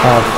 Oh.